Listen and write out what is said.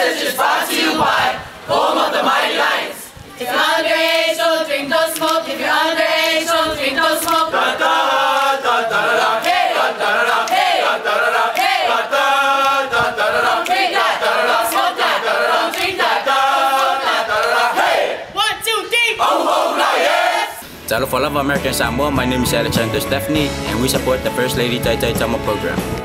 message is brought to you by home of the Mighty Lions. If you're underage, don't drink, don't smoke. If you're underage, don't drink, don't smoke. Da da da da da Hey, da da da Hey, da da da Hey, da da da da Don't drink that. Don't smoke that. Don't drink that. da da, smoke that. Hey, one, two, three. Oh, oh, Lions. Hello for Love American Samoa, my name is Alexander Stephanie, and we support the First Lady Taitaitama program.